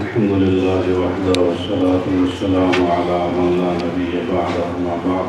الحمد لله وحده والصلاة والسلام على من لا نبي بعده ما بعد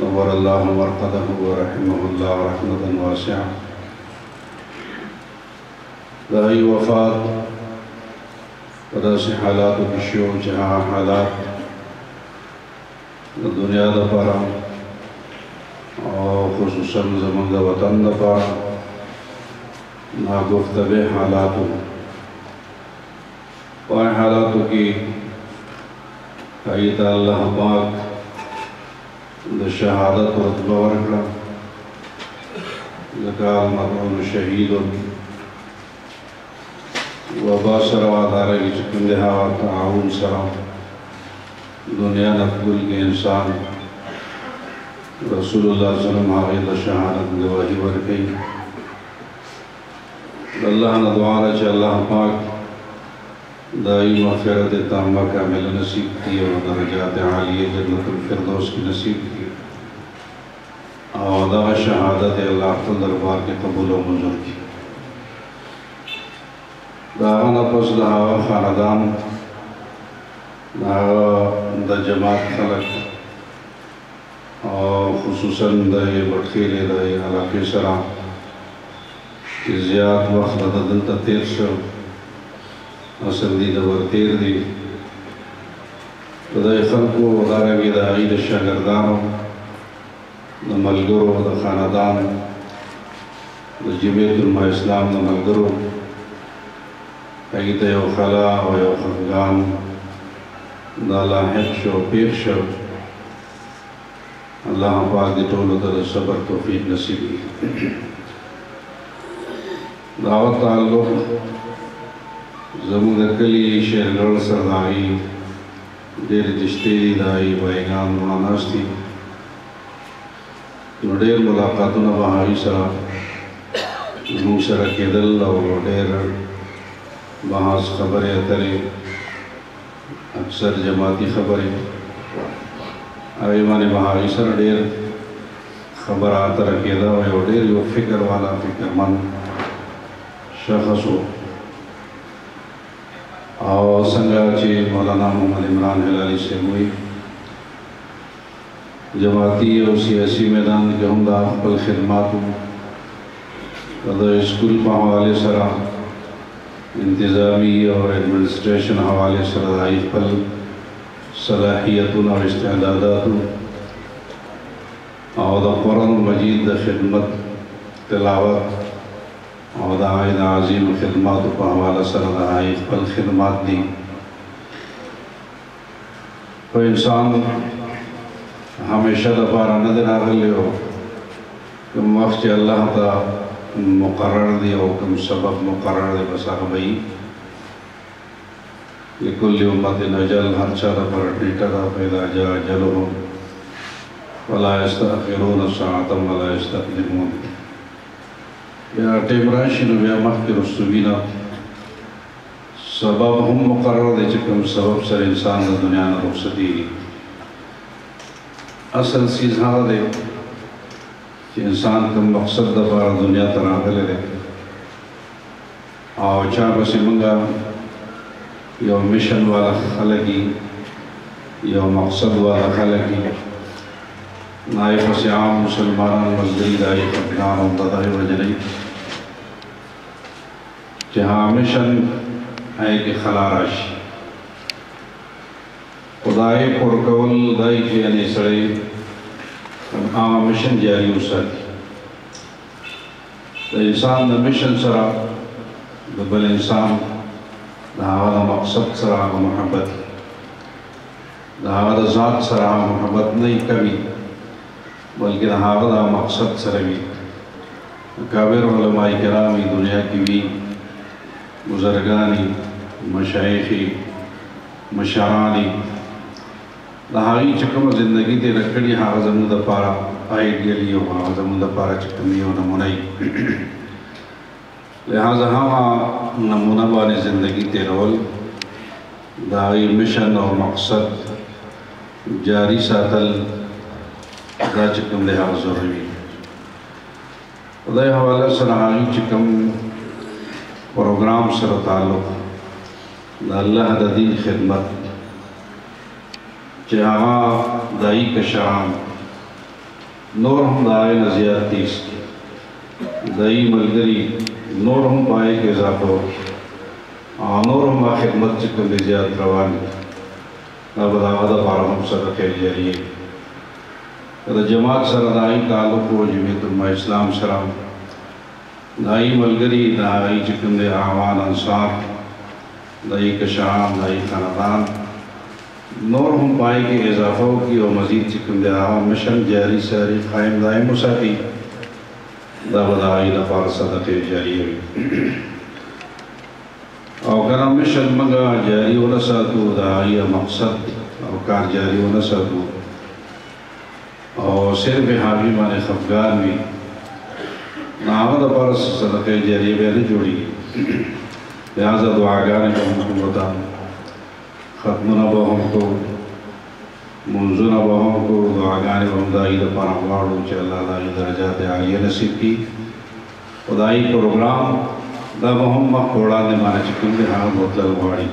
نور الله مرقده ورحمه الله رحمة واسعة د هغوی وفات په داسې حالاتو کې شو چې هغه حالات د دنیا لپاره او خصوصا زمونږ د وطن لپاره ناګفتبه حالاتو په هغه حالاتو کې هغې ته الله پاک د شهادت رتبه ورکړه ځکه المرحوم شهید وبا سره وادارګي چې کوم د هغه تعاون سره دنیا نه ټول انسان رسول الله صلی الله علیه وسلم هغه د شهادت ګواهی ورکړي د الله نه دعا ده چې الله پاک دای مغفرت تامه کامل نصیب کړي او درجات عالیه جنت الفردوس کې نصیب کړي او دا شهادت الله خپل دربار کې قبول او منظور کړي دا غنه پس د هغه خاندان د هغه د جماعت خلک خصوصاً د بټخېلې د علاقې سره چې زیات وخت راته دلته تېر شو، اصل دي د ورتېر دي، د دغې خلکو او دارنګې د هغوی د شاګردانو، د ملګرو، د خاندان، د جمعیت علماء اسلام د ملګرو هغوی ته یو خلا او یو خفګان دا لاحق شو او پېښ شو. الله پاک دې ټولو ته د صبر توفیق نصیب کړي دعوت تعلق زموږ د کلي شیرګړ سرداري ډېر دشته دي د هغې بایګان وړه ناست دي نو ډېر ملاقاتونه به هغوی سره زموږ سره کېدل او ډېر بحث خبرې اترې اکثر جماعتي خبرې هغې باندې به هغوی سره ډېر خبره اتره کېده او یو ډېر یو فکر والا فکرمن شخص و او څنګه چې مولانا محمد عمران هلالي صاحب وایي جماعتي او سياسي ميدان کې هم دا خپل خدمات وو. که د اسکول په حوالې سره، انتظامي او ايډمنسټريشن حوالې سره د هغوی خپل صلاحيتونه او استعدادات وو او د قرآن مجيد د خدمت، تلاوت او د هغوی د عظيمو خدماتو په حواله سره د هغوی خپل خدمات دي. خو انسان همیشه لپاره نه دی راغلی او کوم وخت چې الله ته مقرر دی او کوم سبب مقرر دی بس هغه به وي لکل امت اجل هر چا لپاره ټیټه ده پیدا جا اجلهم ولا یستأخرون ساعتا ولا یستقدمون بیا ټیم راشي نو بیا مخکې رسوي نه سبب هم مقرر دی چې کوم سبب سره انسان د دنیا نه رخصتېږي. اصل څیز هغه دی چې انسان کوم مقصد لپاره دنیا ته راغلی دی او چا پسې موږ یو مشن والا خلک یو مقصد والا خلک نای پسې عام مسلمانان ملګري دای خپلان او دغه وجنې چې هغه مشن ائ کې خلا راشي خو دا ائ پور کول دا ائ چې ائ سړی هغه مشن جاري وساتي د انسان د مشن سره د بل انسان د هغه د مقصد سره هغه محبت د هغه د ذات سره هغه محبت نه کمی بلکې د هغه دا مقصد سره وي اکابر علماء کرام يې دنيا کې وي، بزرګان يې، مشايخ يې، مشران يې، د هغوی چې کومه زندګي تېره کړې هغه زموږ لپاره ايډيل يي او هغه زموږ لپاره چې کوم يو نمونه يي. لهذا هغه نمونه باندې زندګي تېرول، د هغې مشن او مقصد جاري ساتل دا چې کوم دی هغه ضروري وي. په دې حواله سره هغوی چې کوم پروګرام سره تعلق د الله د دین خدمت چې هغه دایي کشران نور هم د هغه نه زیات تیز کړي. دداعي ملګري نور هم په هغه کې اضافه وکړي. هغه نور هم هغه خدمت چې کوم دی زیات روان کړي. دا به د هغه لپاره هم صدقه جاریه وي. که د جماعت سره د هغه تعلق وو، جمعیت علماء اسلام سره، د هغه ملګري، د هغه چې کوم دی اعوان، انصار، د هغه کشران، د هغه خاندان، نور هم په هغې کې اضافه وکړي او مزید چې کوم دی هغه مشن جاري ساري قایم دایم وساتي، دا به د هغوی لپاره صدقه جاریه وي او که دا مشن موږ جاري ونه ساتو، د هغوی مقصد او کار جاري ونه ساتو او صرف هغوی باندې خفګان وي، نو هغه لپاره صدقه جاریه بیا نه جوړېږي، لهذا دعاګانې به موږ ورته ختمونه به هم کوو، لمونځونه به هم کوو، دعاګانې به هم د هغوی لپاره غواړو چې الله د هغوی درجات عالیه نصیب کړي، خو د هغوی پروګرام دا به هم مخ په وړاندې باندې چې کوم دی هغه بوتلل غواړي.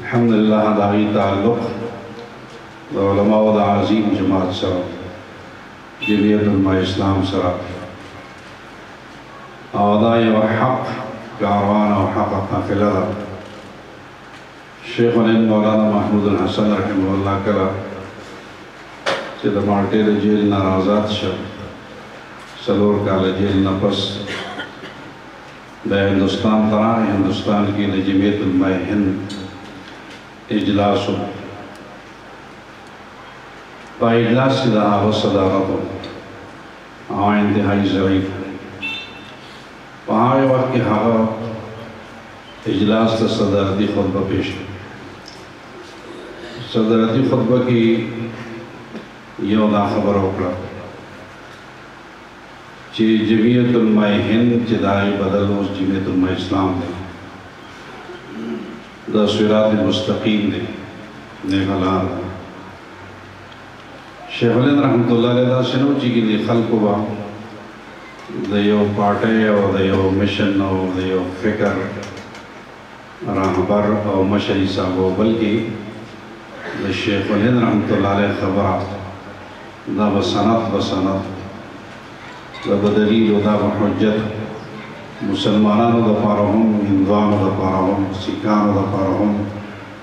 الحمدلله د هغوی تعلق د علماوو د عظیم جماعت سره وو، جمعیت علمای اسلام سره، او دا یو حق کاروان او حقه قافله ده. شیخ الهند مولانا محمود الحسن رحمه الله کله چې د مالټې د جیل نه آزاد شه څلور کاله جیل نه پس د هندوستان ته راغی هندوستان کې د جمعیت علماء هند اجلاس و په اجلاس کې د هغه صدارت و هغه انتهایي ضعیف په هغه وخت کې هغه اجلاس ته صدارتي خطبه پېش کړه. په صدارتي خطبه کې یو دا خبره وکړه چې جمعیت علماء هند چې د هغې بدل اوس جمعیت علماء اسلام دی، دا صراط مستقیم دی، نېغه لار ده. شیخ الهند رحمت الله علیه داسې نه و چې ګینې خلکو به د یو پارټۍ او د یو مشن او د یو فکر رهبر او مشر حساب و بلکې د شیخ الهند رحمت الله علیه خبره دا به سند به سند دا به دلیل او دا به حجت مسلمانانو دپاره هم هندوانو دپاره هم سیکانو دپاره هم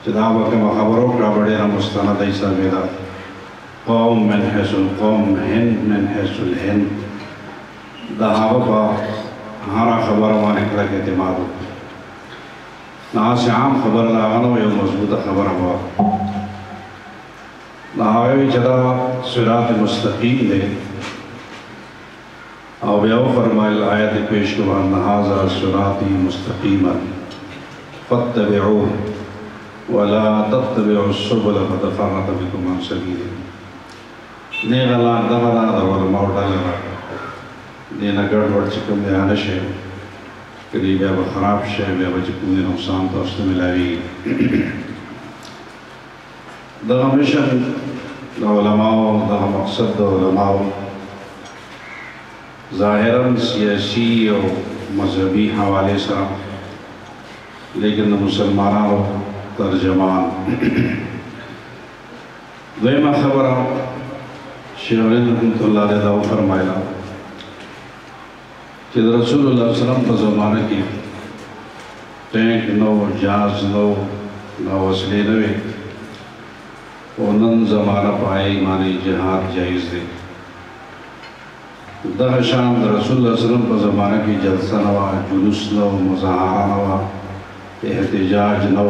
چې دا به کومه خبره وکړه به ډېره مستنده حسابېده قوم من حیث القوم هند من حیث الهند د هغه په هره خبره باندې کلک اعتماد وکړي دا هسې عام خبره د هغه نه یو مضبوطه خبره به وه د هغه وي چې دا صراط مستقیم دی او بیا وفرمایل، آیت یې پیش کړ، وان هذا صراطی مستقیما فاتبعوه ولا تتبعوا السبل فتفرق بکم عن سبیله، نیغه لار دغه ده، د علماوو ډله ده، دې نه ګډ وډ چې کوم دی هغه شی کړي بیا به خراب شی، بیا به چې کوم دی نقصان تاسو ته ملاویږي. دغه مشن د علماو او دغه مقصد د علماو ظاهراً سیاسي او مذهبي حوالې سره لیکن د مسلمانانو ترجمان دویمه خبره شیخ رحمت الله علیه دا وفرمایله چې د رسول الله صلی الله علیه وسلم په زمانه کې ټانک نه و، جهاز نه و، دا وسلې نه وې، خو نن زمانه په هغې معنی جهاد جایز دی. دغه شان د رسول الله صلی الله علیه وسلم په زمانه کې جلسه نه وه، جلوس نه و، مظاهره نه وه، احتجاج نه و.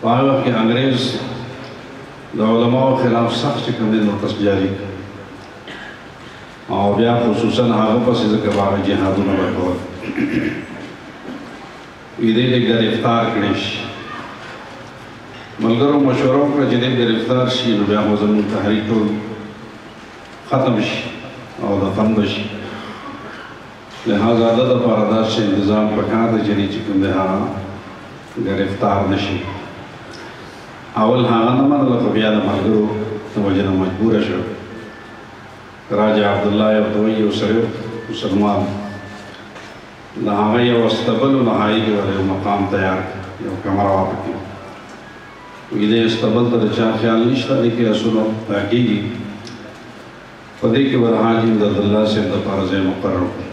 په هغه وخت کې انګرېز د علماو خلاف سخت چې کوم دی نوټس جاري کړ او بیا خصوصا هغه پسې ځکه به هغه جهادونه به کول وي دی دې ګرفتار کړی شي ملګرو مشوره وکړه چې دی ګرفتار شي نو بیا خو زموږ تحریک ټول ختم شي او د فن به شي لهذا ده دپاره داسې انتظام پکار دی جنې چې کوم دی هغه ګرفتار نه شي اول هغه نه منله خو بیا د ملګرو د وجې نه مجبور شو راجع عبدالله یو دوی یو سړی مسلمان د هغه یو استبل نهایی کې ورې مقام تیار یو کمره وه پکې ویده استبل ته د چا خیال نشته دی کې رسولو دا کېږي په دې کې ور حاجي امدادالله صاحب دپاره ځای مقرر کړو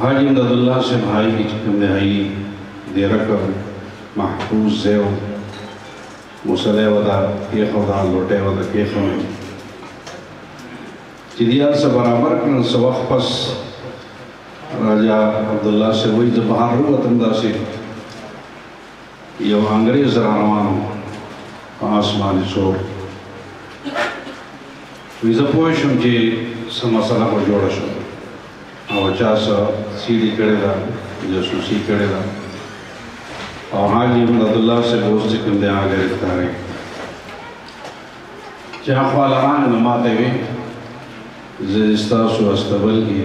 حاجي امدادالله صاحب هايي کې چې کوم دی هايي دیرکه محفوظ ځای و مسله یې ودا کېښوده لوټه یې ودا کېښوده چې دې هر څه برابر کړل څه وخت پس راجا عبدالله صاحب وایي زه بهر ووتم داسې یو انګریز راروان و په آسماني څور وی زه پوه شوم چې څه مسله به جوړه شو او چا څه سیډي کړې ده جاسوسي کړې ده او حاجي احمد عبدالله صاحب اوس چې کوم دی هغه ګرفتارې چې اخوا لران نه ماته وي زه ستاسو استبل کې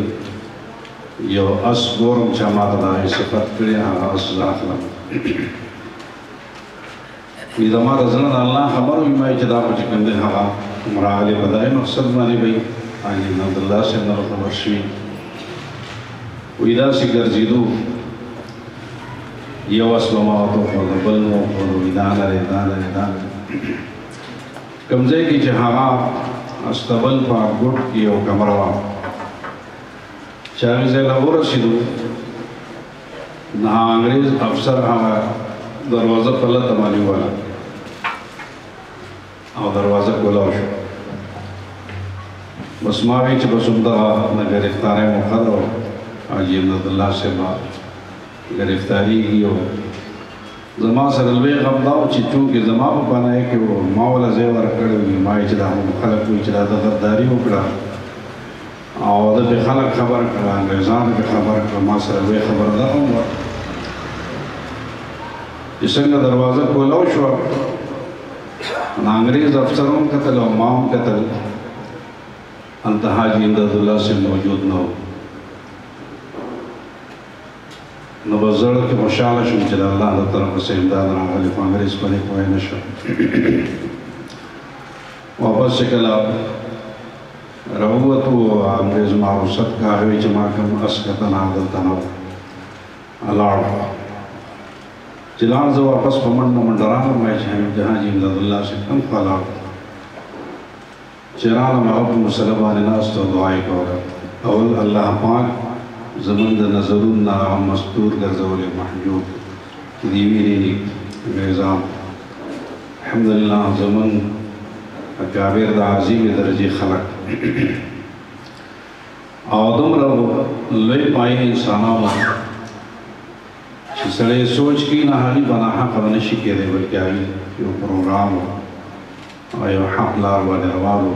یو اس ګورم چا ماته د هغې صفت کړی هغه اس زه اخلم وی زما د زړه نه الله خبر وي ما چې دا خو چې کوم دی هغه کوم راغلی په دغه مقصد باندې به علي بن عبدالله صاحب نه خبر شوي وی داسې ګرځېدو یو اس به ما ورته وښوده بل مو وښوده وي دا لرې دا لرې دا لرې کوم ځای کې چې هغه استبل په ګوټ کې یو کمره وه چاري ځای له ورسېدو نه انګرېز افسر هغه دروازه په لته باندې وله او دروازه کولاو شو بس ما وی چې بس همدغه د ګرفتارۍ موقع ده او حاجي امدادالله صاحب ګرفتاریږي او زما سره لوی غم دا و چې چونکې زما په پناه کې و ما وله ځای ورکړی وي ما یې چې دا خلک وایي چې دا ده غداري وکړه او ده پې خلق خبر کړه انګریزانو پې خبر کړه ما سره لوی خبر دا هم وه چې څنګه دروازه کولاو شو نو انګریز افسر هم کتل او ما هم کتل هلته حاجي امدادالله صاحب موجود نه و نو په زړه کې خوشحاله شوم چې د الله له طرفه څه امداد راغلی خو انګریز په دې پوه نه شو واپس چې کله راووت او انګرېز ما رخصت کړ، هغه وي چې ما کوم اس کته نه هغدلته نه و، لاړ، چې لاړ زه واپس په منډه منډه راغلم، وايي چې حبيب جان حاجي امداد الله صاحب کوم خوا لاړ، چې راغلم هغه په مصلی باندې ناست او دعا يې کوله، اول الله پاک زمونږ د نظرونو نه هغه مستور ګرځولی محجوب. چې دی ویری ویزام الحمدلله زمون اکابر د عظیم درجه خلق او دمره لوی پای انسانانو چې سړی سوچ کی نه هغه بنا حق نه شي کېدای بلکې هغه یو پروګرام او یو حق لار باندې روانو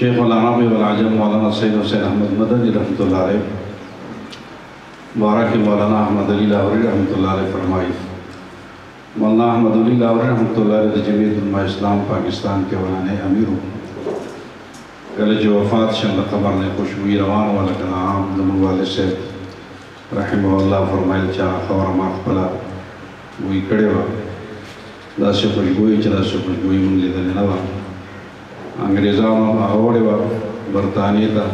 شیخ العرب والعجم مولانا سید حسین احمد مدنی رحمت الله علیه باره کښې مولانا احمد علي لاهوري رحمت الله عليه فرمائي مولانا احمد علي لاهوري رحمت الله عليه د جمعيت علماء اسلام پاکستان کښې اولنې امير وو کله چې وفات شل د قبر نه خوشبوئی روان وه لکه د عام زموږ والد صاحب رحمه الله فرمایل چې هغه خبره ما خپله بوی کړې وه داسې خوشبوئی چې داسې خوشبوئی مونږ لیدلې نه وه انګریزانو هغه وړې وه برطانیې ته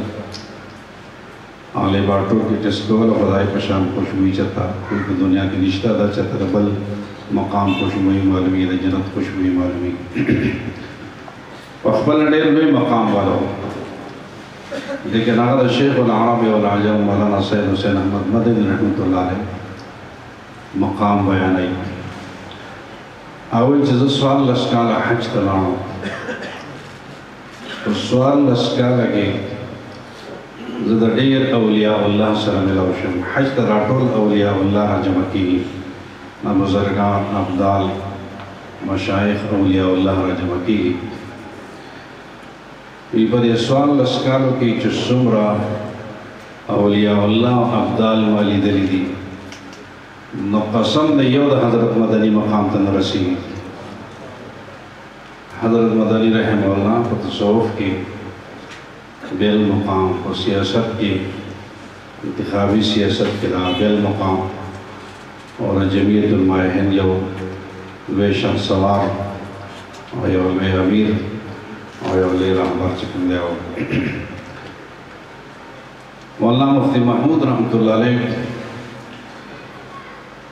او لیبارټور کې ټیسټ کول او خدای په شان خوشبوی چته کوی په دنیا کې نشته دا چته د بل مقام خوشبوی معلومی د جنت خوشبوی معلومی په خپل ډیر لوی مقام والو لیکن هغه د شیخ العرب او العجم مولانا سید حسین احمد مدنی رحمت الله علیه مقام بیانای اول چې زه سوال لس کاله حج ته لاړم په څوارلس کاله کې زه د ډېر اولیاء الله سره ملاو شم. حج ته دا ټول اولیاء الله راجمع کېږي، دا بزرګان، ابدال، مشایخ، اولیاء الله راجمع کېږي. وي په دې څوارلس کالو کې چې څومره اولیاء الله او ابدال ما لیدلي دي، نو قسم د یو د حضرت مدني مقام ته نه رسېږي. حضرت مدنی رحمه الله په تصوف کې بېل مقام، په سیاست کې انتخابي سیاست کې دا بېل مقام او د جمعیت علماء هند یو لوی شهسوار او یو لوی امیر او یو لوی رهبر چې کوم دی مولانا مفتی محمود رحمت الله علیه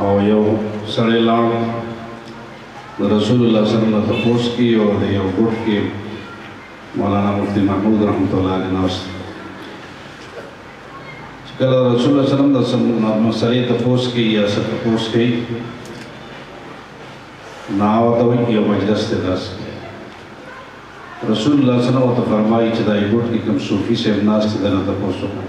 او یو سړی لاړ د رسول الله صلی الله علیه وسلم تپوس کی او د یو ګټ کې مولانا مفتی محمود رحمت الله علیه ناست چې کله رسول الله صلی الله علیه وسلم د مسلې تپوس کی یا څه تپوس کی ناو ته وایي یو مجلس ته داس رسول الله صلی الله علیه وسلم ته فرمایي چې دا یو ګټ کې کوم صوفي صاحب ناست دی نه تپوس وکړي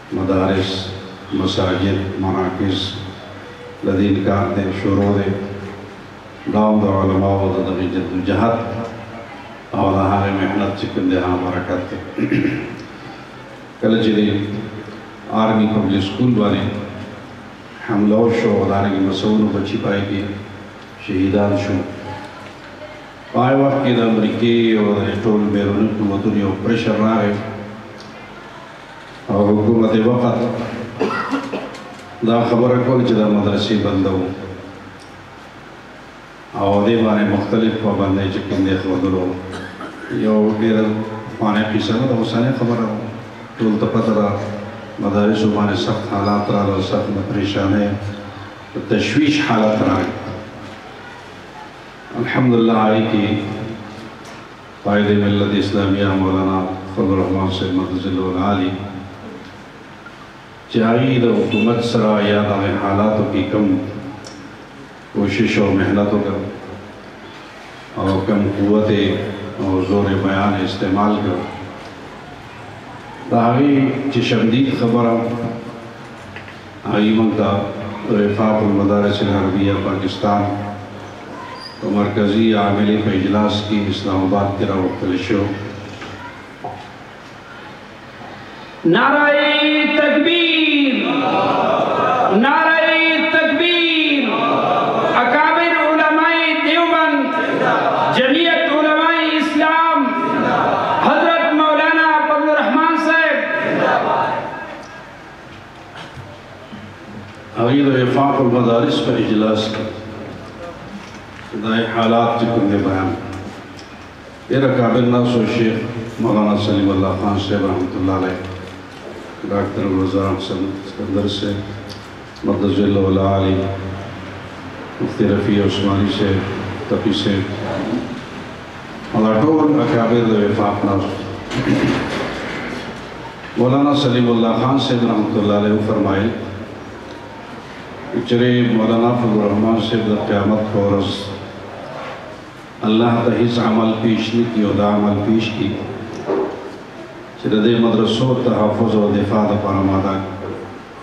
مدارس، مساجد، مراکز له دې انکار دی شروع دی. دا هم د علماوو د دغه جدوجهد او د هغه محنت چې کوم دی هغه برکت دی. کله چې د آرمي پبلک سکول باندې حمله وشوه او دارنګه په سوونو بچي پای کې شهیدان شول په هغه وخت کې د امریکې او د ټول بیروني قوتونو یو پریشر راغی او حکومت وقت دا خبره کول چې دا مدرسې بندو او دې باندې مختلف پابندۍ چې کوم دې خودلو یو ډېر پانه قصه نه اوسانه خبره ټول ته پته ده مدارس باندې سخت حالات راغلل سخت پریشانه تشویش حالات راغلل الحمدلله علی کې قائد ملت اسلامیه مولانا فضل الرحمن صاحب مدظله العالی چې هغوی د حکومت سره یا دغه حالاتو کې کوم کوشش او محنت وکړ او کوم قوت او زور بیان استعمال کړ د هغوی چې شمدید خبره آئی مونږ ته د وفاق المدارس العربیه پاکستان په مرکزي عاملې په اجلاس کې اسلام اباد کې راوښتل شو. نعره تکبیر نعره تکبیر اکابر علماء دیوبند جمعیت علماء اسلام حضرت مولانا فضل الرحمن صاحب هغه د وفاق المدارس په اجلاس کې دا حالات چې کوم دی بیان ډېر کابل ناسو شیخ مولانا سلیم الله خان صاحب رحمت الله علیه ډاکټر روزان صاحب سکندر صاحب مدد الله علی مفتی رفیع عثماني صاحب تقی صاحب او دا ټول اکابر د وفاق ناست مولانا سلیم الله خان صاحب رحمت الله علیه فرمایل چې مولانا فضل الرحمن صاحب د قیامت په ورځ الله ته هیڅ عمل پیش نه کی او دا عمل پیش کی چې د دې مدرسو تحفظ او دفاع لپاره ما دا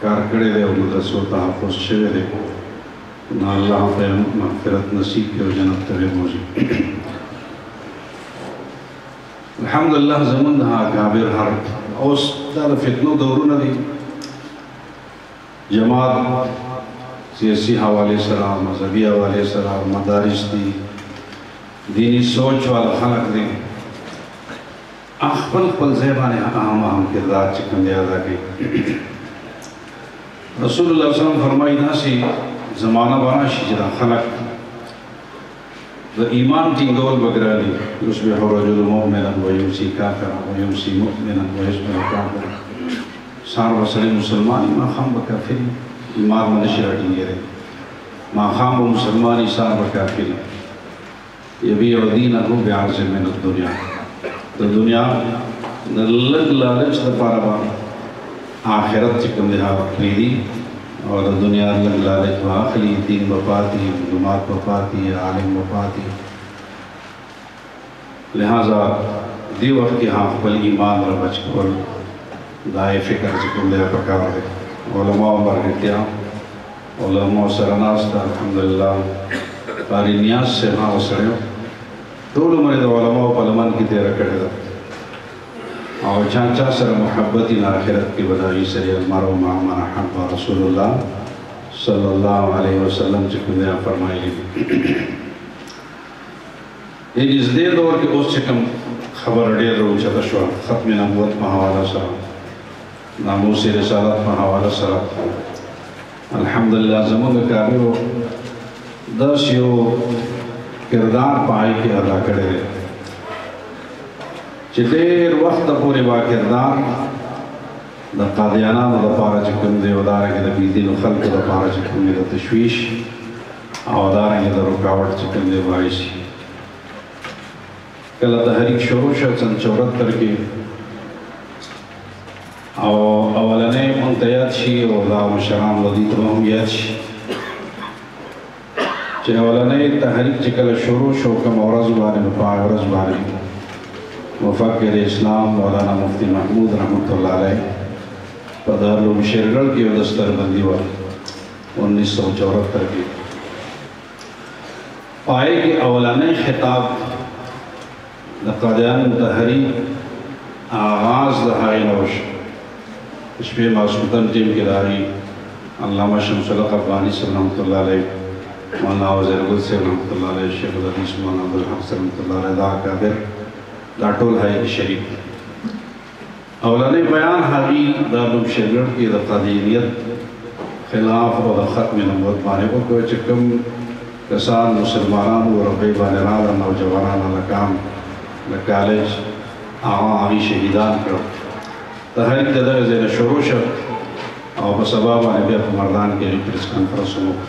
کار کړی دی او مدرسو تحفظ شوی دی نو الله به یې مغفرت نصیب کړي او جنت ته به بوځي الحمدلله زمونږ د اکابر حرب اوس دا د فتنو دورونه دي جماعت سیاسی حوالې سره مذهبي حوالې سره مدارس دي دینی سوچ والا خلق دي په خپل خپل ځای باندې هغه هم اهم کردار چې کوم دی ادا کوي رسول الله صلی الله علیه وسلم فرمایي داسې زمانه به راشي چې دا خلک د ایمان ټینګول به ګران دي یصبح رجل مؤمنا ویمسي کافرا ویمسي مؤمنا ویصبح کافرا سهار به سړی مسلمان وي ماښام به کافر وي ایمان به نشي راټینګېدی ماښام به مسلمان وي سهار به کافر وي یبیع دینه بعرض من الدنیا د دنیا د لږ لالچ لپاره به آخرت چې کوم دی هغه پرېږدي او د دنیا لږ لالچ به اخلي دین به پاتې جومات به پاتې عالم به پاتې لہذا دی وخت کې هم خپل ایمان را بچ کول دا یې فکر چې کوم دی پکار دی علماو مرګرتیا علماء سره ناست الحمدلله قاری نیاز صاحب هغه سره ټول عمر د علماء په لمن کې تیر کړی دا او چا چا سره محبت نه آخرت کې ودایي سره المرء مع من حب رسول الله صلی الله علیه وسلم چې کوم دی فرمایلی دې نږدې دور کې اوس چې کوم خبر ډېر راوچته شو ختم نبوت په حواله سره ناموس رسالت په حواله سره الحمدلله زمونږ کابلو داس یو کردار پای کې ادا کړی دی چې ډېر وخت پورې با کردار د قادیانانو لپاره چې کوم دی او دارنګه د بيدینو خلکو لپاره چې کوم دی د تشویش او دارنګه د رکاوټ چې کوم دی باعث شي کله تحریک شروع شو سن چورتر کې او اولنې مونږ ته یاد شي او دا مشران ودي ته هم یاد شي چې اولنې تحریک چې کله شروع شو کوم ورځ باندې په ورځ باندې مفکر اسلام مولانا مفتی محمود رحمت الله علیه په دارالعلوم شیرګل کې یو دستربندي و 1974 کې پای کې اولنی خطاب د قادیان متحری آغاز د هغې نه وشو د شپې ماسخوتن ټیم کې د هغې علامه شمس الحق افغاني صاحب رحمت الله علیه مولانا وزیر ګل صاحب رحمت الله علیه شیخ الحدیث مولانا عبدالحق صاحب رحمت الله علیه دا اکابر دا ټول هغې کې شریک دي اولنی بیان هغوی د نوم شګړ کې د قادیانیت خلاف او د ختم نبوت باندې وکړ چې کوم کسان مسلمانانو او ربعې باندې راغلل نوجوانان هلکان د کالج هغه هغوی شهیدان کړل تحریک د دغه ځای نه شروع شو او په سبا باندې بیا په مردان کې هغوی پریس کانفرنس هم وکړ.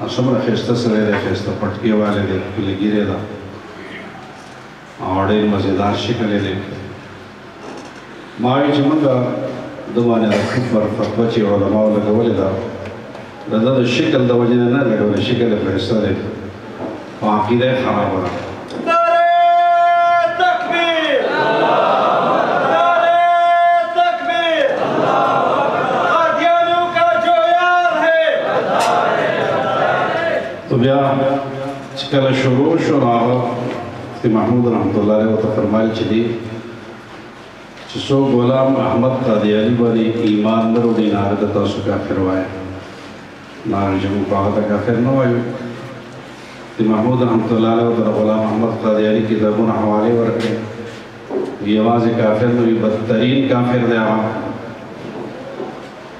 دا څومره ښایسته سړی دی، ښایسته پټکې والی دی، ښکلې ږیره ده او ډېر مزېدار شکل یې دی. ما وې چې موږ ده باندې د کفر فتوا چې علماو لګولې ده د ده د شکل د وجې نه نه لګولې، شکل یې ښایسته دی. په عقیده خراب راغله بیا چې کله شروع شو نو هغه مفتي محمود رحمت الله علیه ورته فرمایل چې دی چې څوک غلام احمد قادیاني باندې ایمان نه وروړي نو هغه ته تاسو کافر وایئ نارنج موږ په هغه ته کافر نه وایو د محمود رحمت الله علیه او د غلام احمد قادیاني کتابونه حوالې ورکړې یوازې کافر نه وي بدترین کافر دی هغه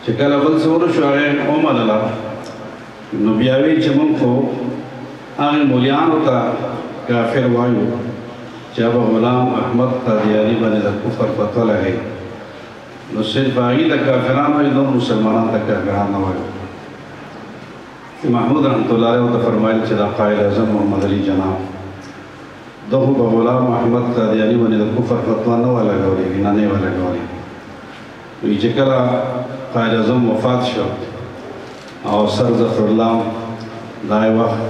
چې کله بل څه ونه شو هغه ومنله نو بیا وی چې موږ خو هغه مولیانو ته کافر وایو چې هغه غلام احمد قادیاني باندې د کفر پتو لګوي نو صرف هغوی ته کافران وایو نور مسلمانان ته کافران نه وایو چې محمود رحمت الله علیه ورته فرمایل چې دا قائد اعظم محمد علي جناح ده خو په غلام احمد قادیاني باندې د کفر فتوا نه وه لګولې وي نه نه یې وه لګولې وایي چې کله قائد اعظم وفات شو او سر ظفرالله دا یې وخت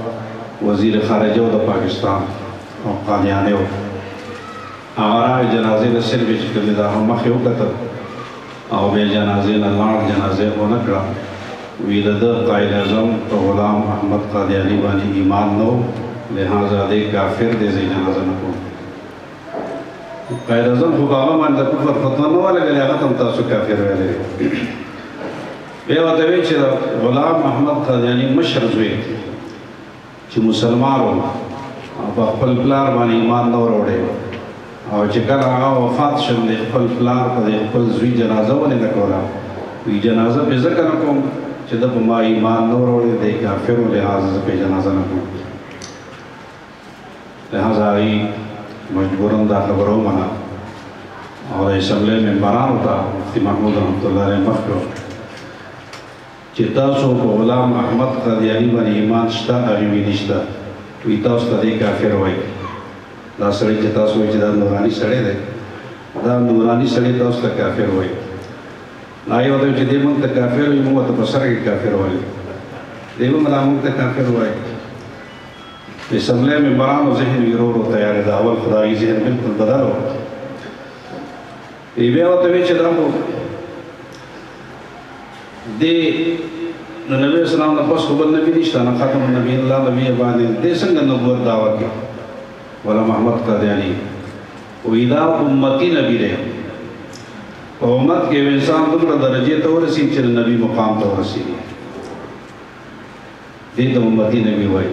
وزیر خارجه و د پاکستان او قادیاني و هغه راغی جنازې له سلبې چې کوم دی دا هم مخ یې وکتل او بیا یې جنازې نه لاړ، جنازه یې ونه کړه، وي د ده، قائد اعظم، په غلام احمد قادیاني باندې ایمان نه و، لهذا دی کافر دی زه یې جنازه نه کوم. قائد اعظم خو په هغه باندې د کفر فتوا نه وه لګلې، هغه ته هم تاسو کافر ویلی دی. بیا یې ورته ویل چې د غلام احمد قادیاني مشر زوی، چې مسلمان و او په خپل پلار باندې ایمان نه وروړی او چې کله هغه وفات شم د خپل پلار په د خپل زوی جنازه ولې نه کوله وی جنازه به ځکه نه کوم چې د په ما ایمان نه وروړی د کافرو لحاظ ځکه جنازه نه کوم لہذا هغوی مجبورا دا خبره ومنه او د اسمبلۍ ممبرانو ته مفتي محمود رحمت الله علیه مخ کړو چی تاسو په غلام احمد قادیانی باندی ایمان شته هغی وی نشته وی تاسو ته دی کافر وایی دا سړی چی تاسو وایی چی دا نورانی سړی دی دا نورانی سړی تاسو ته کافر وایی نو هغه ورته وی چی دی مونږ ته کافر وی مونږ ورته په سر کی کافر وایو دی به ملا مونږ ته کافر وایی د سملې ممبرانو ذهن وی رو رو تیار ده اول خدای ذهن بالکل بدل وو وی بیا ورته وی چې دا خو دې نو نبی اسلام نه پس خبر نبی نشته نه خاتم نبی الله نبی باندې دې څنګه نبوت داوا کې ولا محمد قادیانی وی دا امتی نبی دی په امت کې انسان دومره درجه ته ورسی چې نبی مقام ته ورسی دې ته امتی نبی وایي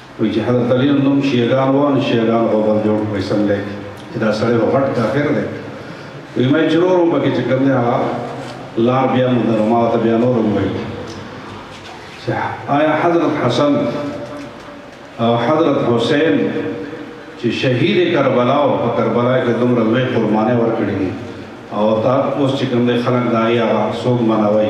وی چی حضرت علی هم نوم شیعګان وه نو شیعګانو به بل جوړ کړو اسمبلی کی چی دا سړی خو غټ کافر دی وی ما چی نور هم پکی چی کوم دی هغه لار بیا موندله ما ورته بیا نور هم ویل چی آیا حضرت حسن او حضرت حسین چی شهید کربلا او په کربلا کی دومره لوی قربانه ورکړی دی او تا اوس چی کوم دی خلک دا هغه څوک منوی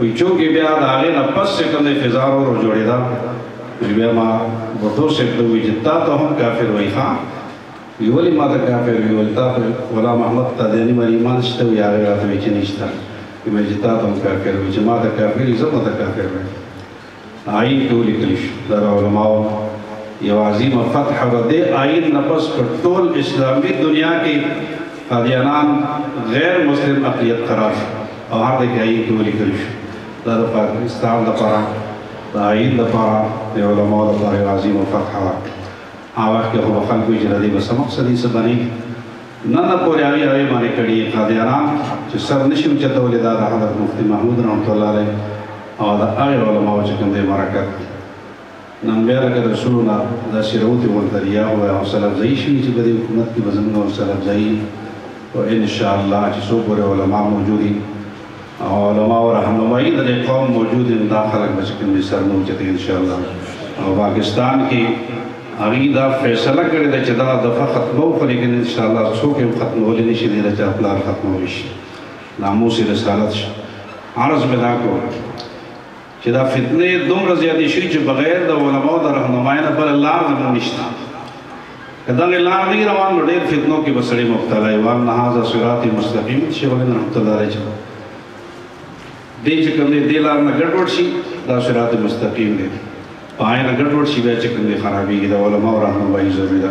وي چونکه بيا د هغې نه پس چې کوم دی فضا ورو ورو جوړېده نو بيا ما بوټو صاحب ته وويل چې تا ته هم کافر وايي ښا وي ولې ما ته کافر وي ويل تا خو غلام احمد قادياني باندې ايمان شته وي هغې راته وويل چې نشته ويل چې تا ته هم کافر وي چې ما ته کافر وي زه هم ورته کافر وايم آئین کې ولیکل شو دا د علماؤ یوه عظیمه فتحه وه دې آئین نه پس په ټول اسلامي دنیا کې قادیانان غیر مسلم اقلیت قرار شو او هر ځای کې آئین کې ولیکل شو دا د پاکستان لپاره د آئین لپاره د علماؤ لپاره یوه عظیمه فتحه وه هغه وخت کې خو به خلکو وي چې د دې به څه مقصد وي، څه به نه وي، نن نه پورې هغوی هغې باندې کړي دي، قاضیانان چې سر نه شي اوچتولی دا د حضرت مفتي محمود رحمته الله علیه او د هغې علماوو چې کوم دی برکت دی، نن بیا لکه د سولو نه داسې راوتي غونته دي، هغوی به حوصله افزايي شوي چې په دې حکومت کې به زموږ حوصله افزايي وي، خو انشاءالله چې څو پورې علما موجود وي. او علماء او رهنمایي د دې قوم موجود ان دا خلک به چې کوم دي سر نه اوچتوي انشاءالله او پاکستان کې هغوی دا فیصله کړې ده چې دغه دفعه ختموو خو لیکن انشاءالله څوک یې هم ختمولی نه شي دی د چا پلار ختمولی شي ناموس رسالت شي عرض مې دا کړو چې دا فتنې دومره زیاتې شوي چې بغیر د علماو د رهنمایۍ نه بله لار زموږ نشته. که دغه لار نه وي روان نو ډېر فتنو کې به سړی مبتلا وي. وان هذا صراطي مستقیم د شیخ الهند رحمت الله علیه چا دی چې کوم دی دې لار نه ګډوډ شي دا صراط مستقیم دی. په هغې نه ګډوډ شي بیا چې کوم دی خرابېږي. د علماو رهنمایي ضروري ده.